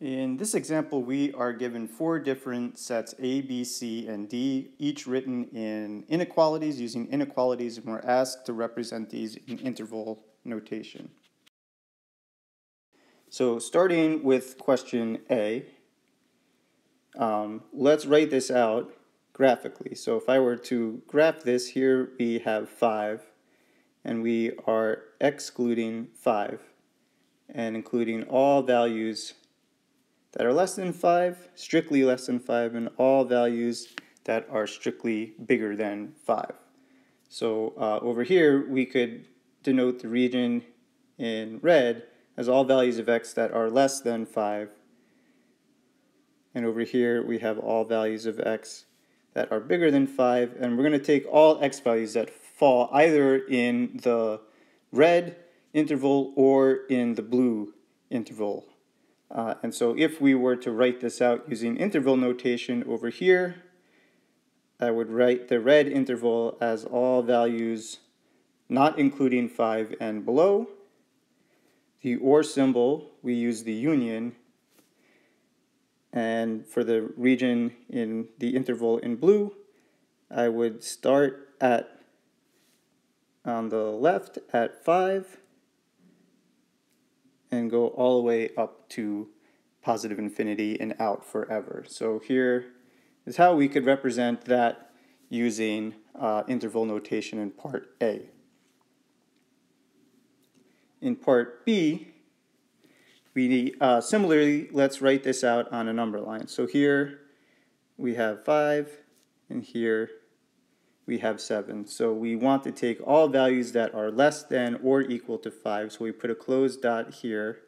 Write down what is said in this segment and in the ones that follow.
In this example, we are given four different sets A, B, C, and D, each written in inequalities using inequalities, and we're asked to represent these in interval notation. So starting with question A, um, let's write this out graphically. So if I were to graph this, here we have 5, and we are excluding 5, and including all values that are less than 5, strictly less than 5, and all values that are strictly bigger than 5. So uh, over here, we could denote the region in red as all values of x that are less than 5. And over here, we have all values of x that are bigger than 5. And we're going to take all x values that fall either in the red interval or in the blue interval uh, and so if we were to write this out using interval notation over here, I would write the red interval as all values not including 5 and below. The OR symbol, we use the union. And for the region in the interval in blue, I would start at on the left at 5 and go all the way up to positive infinity and out forever. So here is how we could represent that using uh, interval notation in part A. In part B, we uh, similarly, let's write this out on a number line. So here we have 5, and here we have 7. So we want to take all values that are less than or equal to 5. So we put a closed dot here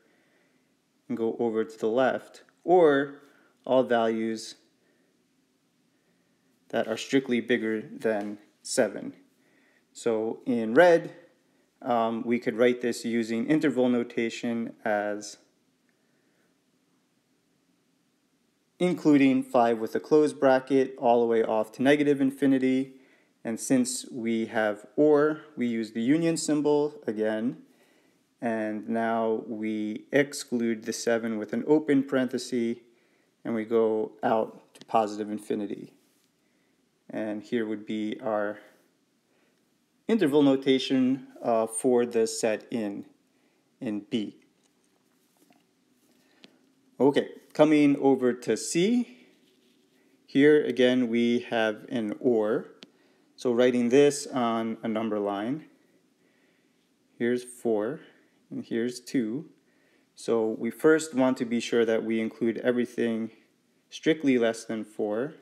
and go over to the left. Or all values that are strictly bigger than 7. So in red, um, we could write this using interval notation as including 5 with a closed bracket all the way off to negative infinity and since we have OR, we use the union symbol again. And now we exclude the 7 with an open parenthesis, and we go out to positive infinity. And here would be our interval notation uh, for the set in, in B. Okay, coming over to C, here again we have an OR. So writing this on a number line, here's 4, and here's 2. So we first want to be sure that we include everything strictly less than 4.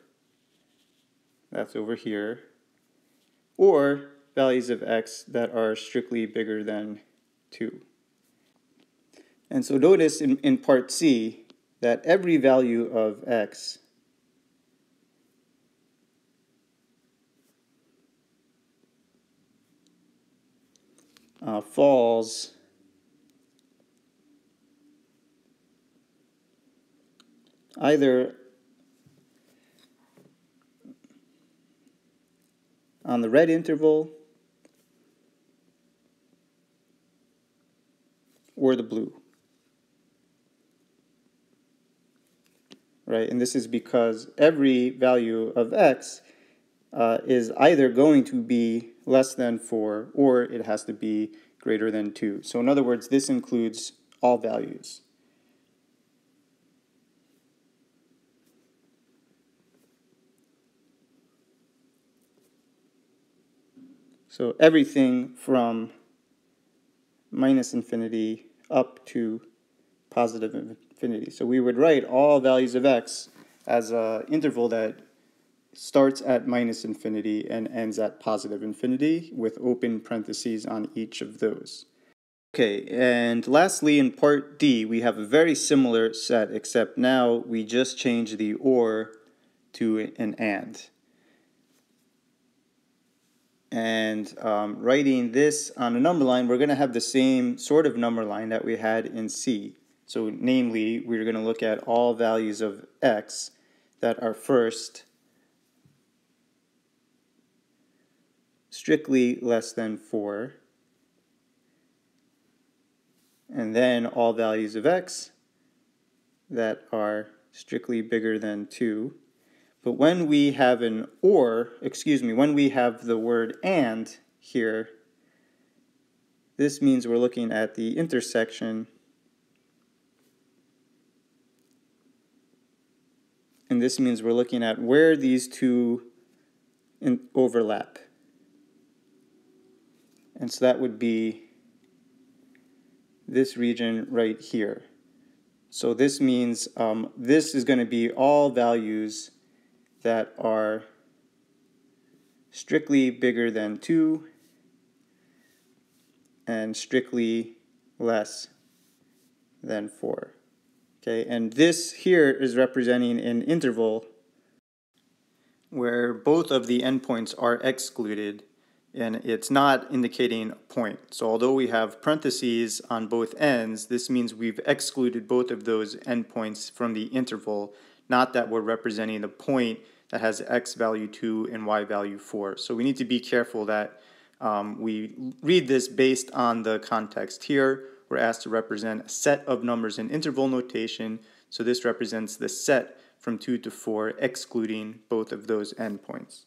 That's over here. Or values of x that are strictly bigger than 2. And so notice in, in part C that every value of x uh, falls either on the red interval or the blue. Right, and this is because every value of x uh, is either going to be less than 4 or it has to be greater than 2. So in other words, this includes all values. So everything from minus infinity up to positive infinity. So we would write all values of x as an interval that starts at minus infinity and ends at positive infinity with open parentheses on each of those. Okay, and lastly in part D, we have a very similar set, except now we just change the OR to an AND. And um, writing this on a number line, we're going to have the same sort of number line that we had in C. So namely, we're going to look at all values of x that are first strictly less than 4. And then all values of x that are strictly bigger than 2. But when we have an or, excuse me, when we have the word and here, this means we're looking at the intersection and this means we're looking at where these two overlap. And so that would be this region right here. So this means um, this is going to be all values that are strictly bigger than 2 and strictly less than 4. Okay, and this here is representing an interval where both of the endpoints are excluded and it's not indicating a point. So although we have parentheses on both ends, this means we've excluded both of those endpoints from the interval, not that we're representing the point that has x value 2 and y value 4. So we need to be careful that um, we read this based on the context here we're asked to represent a set of numbers in interval notation. So this represents the set from 2 to 4, excluding both of those endpoints.